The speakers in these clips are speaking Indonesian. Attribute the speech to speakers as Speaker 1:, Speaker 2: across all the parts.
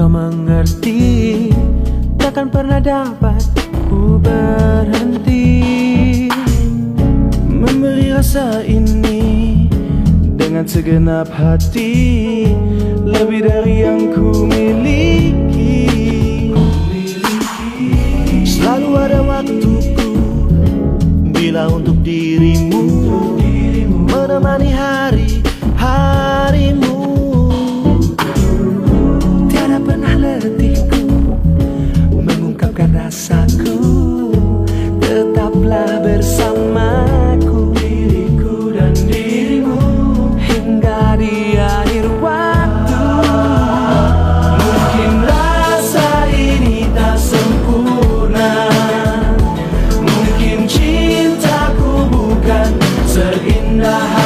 Speaker 1: kau mengerti Takkan pernah dapat ku berhenti. Memberi rasa ini Dengan segenap hati Lebih dari yang ku miliki. Selalu ada waktuku Bila untuk dirimu Menemani hariku. Indah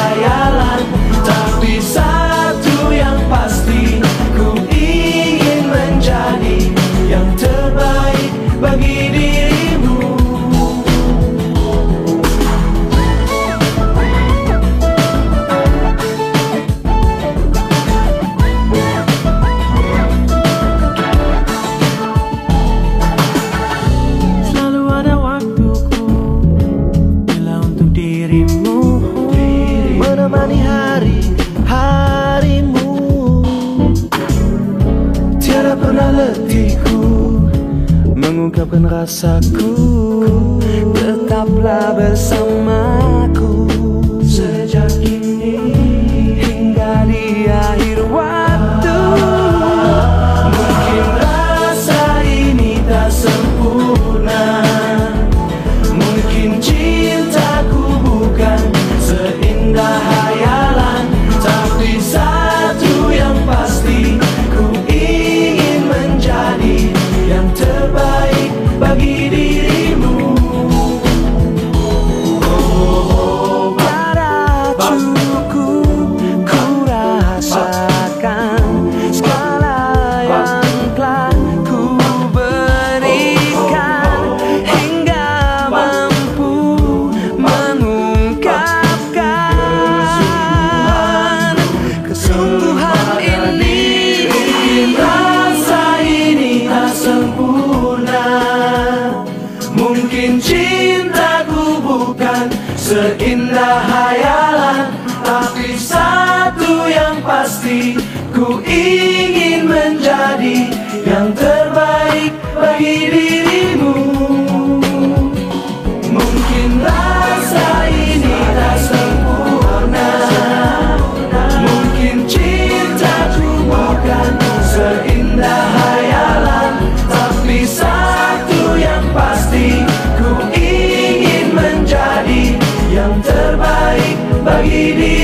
Speaker 1: pernah letihku Mengungkapkan rasaku. Tetaplah bersamaku. Seindah hayal baby.